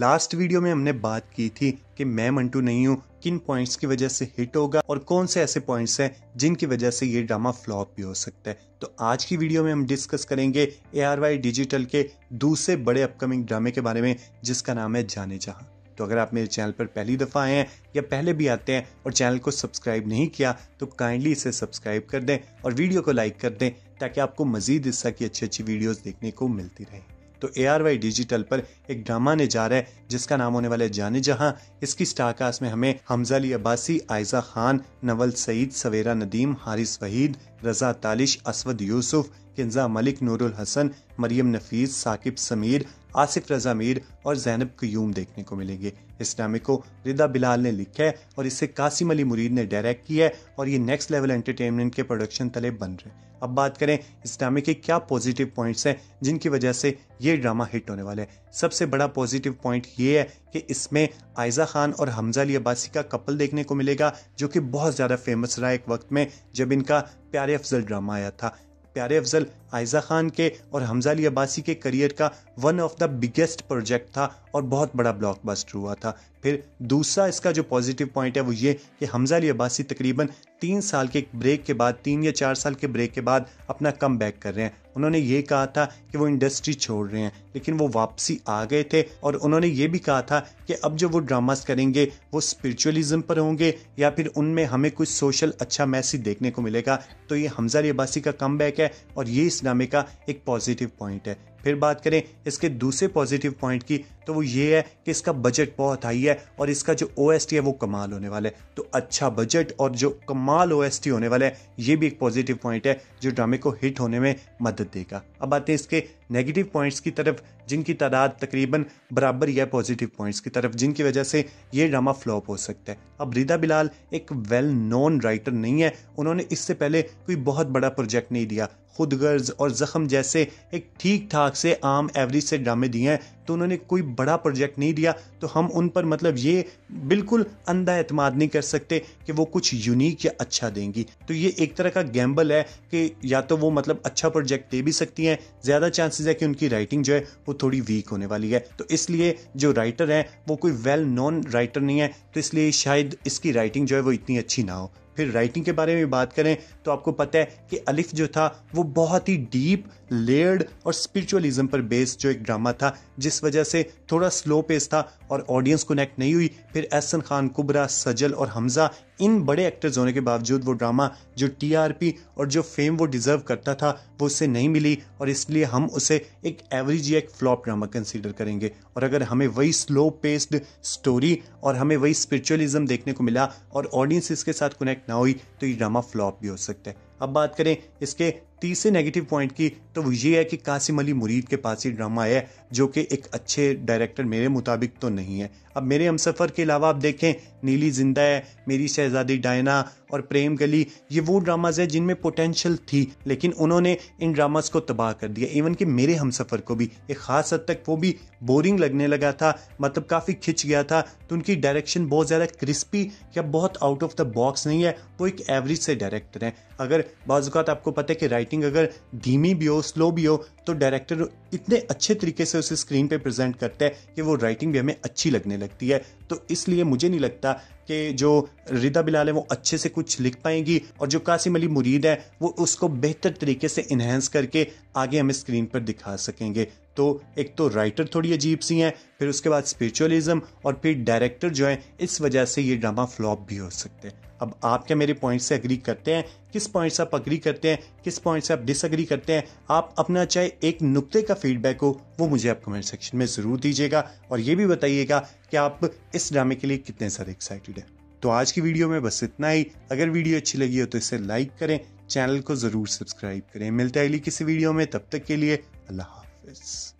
Last video में हमने बात की थी कि मैं मंटू नहीं हूँ, किन पॉइंट्स की वजह से हिट होगा और कौन से ऐसे पॉइंट्स हैं जिनकी वजह से ये ड्रामा फ्लॉप भी हो सकता है। तो आज की वीडियो में हम डिस्कस करेंगे ए आर वाई डिजिटल के दूसरे बड़े अपकमिंग ड्रामे के बारे में, जिसका नाम है जाने जहाँ। तो अगर आप मेरे चैनल पर पहली दफ़ा आए हैं या पहले भी आते हैं और चैनल को सब्सक्राइब नहीं किया तो काइंडली इसे सब्सक्राइब कर दें और वीडियो को लाइक कर दें, ताकि आपको मजीद इस की अच्छी अच्छी वीडियोस देखने को मिलती रहे। तो ए आर वाई डिजिटल पर एक ड्रामा ने जा रहा है, जिसका नाम होने वाला है जाने जहाँ। इसकी स्टारकास्ट में हमें हमजा अली अब्बासी, आयजा खान, नवल सईद, सवेरा नदीम, हारिस वहीद, रजा तालिश, असवद यूसुफ किन्जा मलिक, नूरुल हसन, मरियम नफीस, साकिब समीर आसिफ रजा मीर और जैनब क्यूम देखने को मिलेंगे। इस ड्रामे को रिदा बिलाल ने लिखा है और इसे कासिम अली मुरीद ने डायरेक्ट किया है और ये नेक्स्ट लेवल एंटरटेनमेंट के प्रोडक्शन तले बन रहे हैं। अब बात करें इस ड्रामे के क्या पॉजिटिव पॉइंट्स हैं, जिनकी वजह से ये ड्रामा हिट होने वाला है। सबसे बड़ा पॉजिटिव पॉइंट ये है कि इसमें आयजा खान और हमजा अली अब्बासी का कपल देखने को मिलेगा, जो कि बहुत ज़्यादा फ़ेमस रहा एक वक्त में, जब इनका प्यारे अफजल ड्रामा आया था। प्यारे अफजल आयजा खान के और हमजा अली अब्बासी के करियर का one of the biggest project था और बहुत बड़ा ब्लॉकबस्टर हुआ था। फिर दूसरा इसका जो पॉजिटिव पॉइंट है वो ये कि हमजा अली अब्बासी तकरीबन तीन साल के ब्रेक के बाद, तीन या चार साल के ब्रेक के बाद अपना कम बैक कर रहे हैं। उन्होंने ये कहा था कि वो इंडस्ट्री छोड़ रहे हैं, लेकिन वो वापसी आ गए थे और उन्होंने ये भी कहा था कि अब जो वो ड्रामास करेंगे, वो स्पिरिचुअलिज्म पर होंगे या फिर उनमें हमें कुछ सोशल अच्छा मैसेज देखने को मिलेगा। तो ये हमजा अली अब्बासी का कम है और ये इस ड्रामे का एक पॉजिटिव पॉइंट है। फिर बात करें इसके दूसरे पॉजिटिव पॉइंट की तो वो ये है कि इसका बजट बहुत हाई है और इसका जो ओएसटी है वो कमाल होने वाला है। तो अच्छा बजट और जो कमाल ओएसटी होने वाला है, ये भी एक पॉजिटिव पॉइंट है जो ड्रामे को हिट होने में मदद देगा। अब आते हैं इसके नेगेटिव पॉइंट्स की तरफ़, जिनकी तादाद तकरीबन बराबर है पॉजिटिव पॉइंट्स की तरफ़, जिनकी वजह से ये ड्रामा फ्लॉप हो सकता है। अब रिदा बिलाल एक वेल नोन राइटर नहीं है, उन्होंने इससे पहले कोई बहुत बड़ा प्रोजेक्ट नहीं दिया। खुद गर्ज और जख्म जैसे एक ठीक ठाक से आम एवरेज से ड्रामे दिए हैं तो उन्होंने कोई बड़ा प्रोजेक्ट नहीं दिया तो हम उन पर मतलब ये बिल्कुल अंधा एतमाद नहीं कर सकते कि वो कुछ यूनिक या अच्छा देंगी। तो ये एक तरह का गैम्बल है कि या तो वो मतलब अच्छा प्रोजेक्ट दे भी सकती हैं, ज़्यादा चांसेस है कि उनकी राइटिंग जो है, वो थोड़ी वीक होने वाली है। तो इसलिए जो राइटर हैं, वो कोई वेल नोन राइटर नहीं है तो इसलिए शायद इसकी राइटिंग जो है, वो इतनी अच्छी ना हो। फिर राइटिंग के बारे में बात करें तो आपको पता है कि अलिफ जो था, वो बहुत ही डीप लेयर्ड और स्पिरिचुअलिज्म पर बेस्ड जो एक ड्रामा था, जिस वजह से थोड़ा स्लो पेस था और ऑडियंस कनेक्ट नहीं हुई। फिर एहसन खान, कुबरा, सजल और हमजा, इन बड़े एक्टर्स होने के बावजूद वो ड्रामा जो टीआरपी और जो फेम वो डिजर्व करता था, वो उससे नहीं मिली और इसलिए हम उसे एक एवरेज या एक फ्लॉप ड्रामा कंसीडर करेंगे। और अगर हमें वही स्लो पेस्ड स्टोरी और हमें वही स्पिरिचुअलिज्म देखने को मिला और ऑडियंस इसके साथ कनेक्ट ना हुई तो ये ड्रामा फ्लॉप भी हो सकता है। अब बात करें इसके तीसरे नेगेटिव पॉइंट की तो वो ये है कि कासिम अली मुरीद के पास ही ड्रामा है, जो कि एक अच्छे डायरेक्टर मेरे मुताबिक तो नहीं है। अब मेरे हम सफ़र के अलावा आप देखें, नीली ज़िंदा है, मेरी शहजादी डायना और प्रेम गली, ये वो ड्रामाज है जिनमें पोटेंशियल थी, लेकिन उन्होंने इन ड्रामाज को तबाह कर दिया। इवन कि मेरे हम सफ़र को भी, एक ख़ास हद तक वो भी बोरिंग लगने लगा था मतलब काफ़ी खिंच गया था तो उनकी डायरेक्शन बहुत ज़्यादा क्रिस्पी या बहुत आउट ऑफ़ द बॉक्स नहीं है, वो एक एवरेज से डायरेक्टर हैं। अगर बाज़ात आपको पता है कि राइटिंग अगर धीमी भी हो स्लो भी हो तो डायरेक्टर इतने अच्छे तरीके से उसे स्क्रीन पे प्रेजेंट करता है कि वो राइटिंग भी हमें अच्छी लगने लगती है। तो इसलिए मुझे नहीं लगता कि जो रिदा बिलाल है वो अच्छे से कुछ लिख पाएँगी और जो कासिम अली मुरीद है, वो उसको बेहतर तरीके से इन्हेंस करके आगे हमें स्क्रीन पर दिखा सकेंगे। तो एक तो राइटर थोड़ी अजीब सी हैं, फिर उसके बाद स्पिरिचुअलिज्म और फिर डायरेक्टर जो है, इस वजह से ये ड्रामा फ्लॉप भी हो सकते हैं। अब आप क्या मेरे पॉइंट से अग्री करते हैं? किस पॉइंट से आप अग्री करते हैं? किस पॉइंट से आप डिसअग्री करते हैं? आप अपना चाहे एक नुक्ते का फीडबैक हो, वो मुझे आप कमेंट सेक्शन में ज़रूर दीजिएगा और ये भी बताइएगा कि आप इस ड्रामे के लिए कितने सारे एक्साइटेड हैं। तो आज की वीडियो में बस इतना ही। अगर वीडियो अच्छी लगी हो तो इसे लाइक करें चैनल को ज़रूर सब्सक्राइब करें। मिलते अगली किसी वीडियो में। तब तक के लिए अल्लाह हाफिज़।